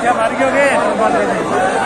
क्या मार गए